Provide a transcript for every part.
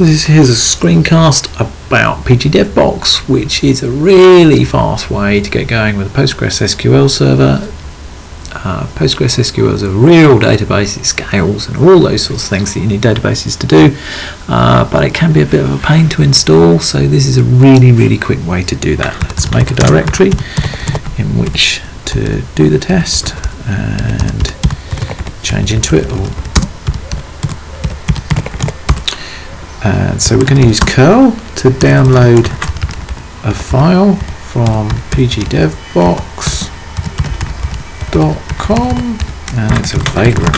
This here's a screencast about pgdevbox, which is a really fast way to get going with a Postgres SQL server. Uh, Postgres SQL is a real database, it scales and all those sorts of things that you need databases to do, uh, but it can be a bit of a pain to install, so this is a really, really quick way to do that. Let's make a directory in which to do the test and change into it or and so we're going to use curl to download a file from pgdevbox.com and it's a vagrant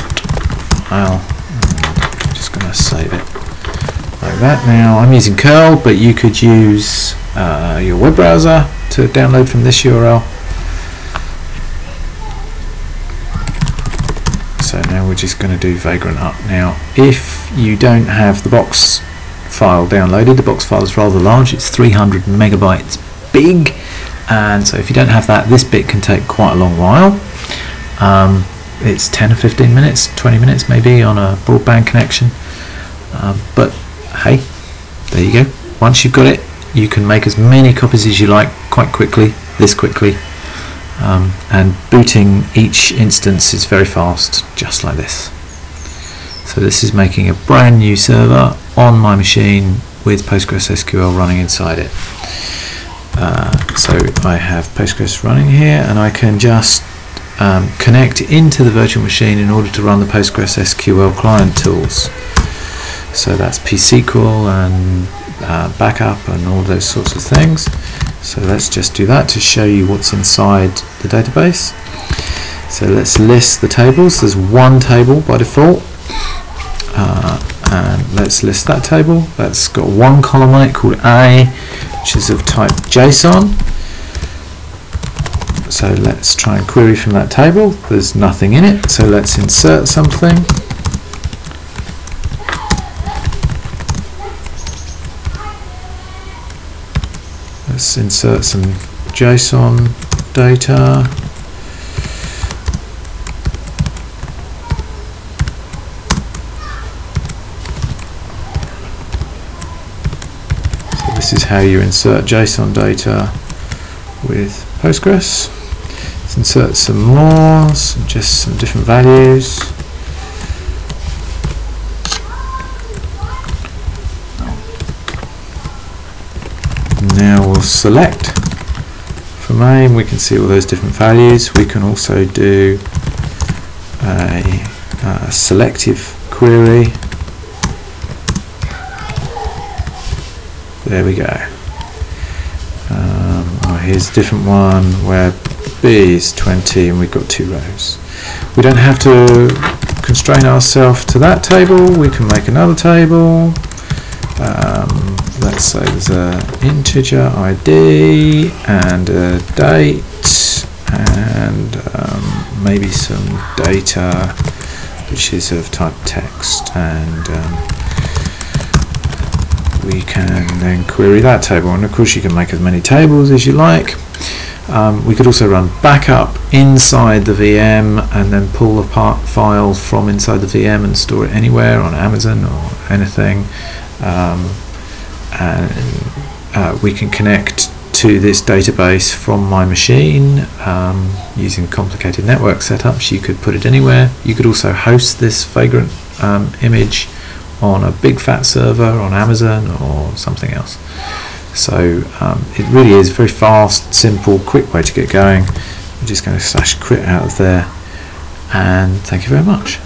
file. I'm just going to save it like that now. I'm using curl but you could use uh, your web browser to download from this URL so now we're just going to do vagrant up. Now if you don't have the box file downloaded. The box file is rather large, it's 300 megabytes big, and so if you don't have that, this bit can take quite a long while. Um, it's 10 or 15 minutes, 20 minutes maybe on a broadband connection. Um, but hey, there you go. Once you've got it, you can make as many copies as you like quite quickly, this quickly. Um, and booting each instance is very fast, just like this. So this is making a brand new server on my machine with PostgreSQL running inside it. Uh, so I have Postgres running here and I can just um, connect into the virtual machine in order to run the PostgreSQL client tools. So that's psql and uh, backup and all those sorts of things. So let's just do that to show you what's inside the database. So let's list the tables. There's one table by default. Uh, and let's list that table. That's got one column on it called A, which is of type JSON. So let's try and query from that table. There's nothing in it, so let's insert something. Let's insert some JSON data. This is how you insert JSON data with Postgres. Let's insert some more, some, just some different values. Now we'll select from AIM, we can see all those different values. We can also do a, a selective query there we go. Um, oh, here's a different one. Where B is 20 and we've got two rows. We don't have to constrain ourselves to that table. We can make another table. Um, let's say there's an integer ID and a date and um, maybe some data which is of type text and um, we can then query that table. And of course you can make as many tables as you like. Um, we could also run backup inside the VM and then pull apart files from inside the VM and store it anywhere on Amazon or anything. Um, and uh, we can connect to this database from my machine um, using complicated network setups. You could put it anywhere. You could also host this vagrant um, image on a big fat server on Amazon or something else. So um, it really is a very fast, simple, quick way to get going. I'm just going to slash crit out of there and thank you very much.